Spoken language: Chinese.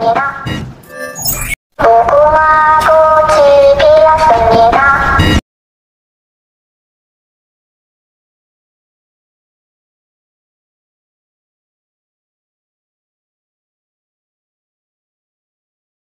你呢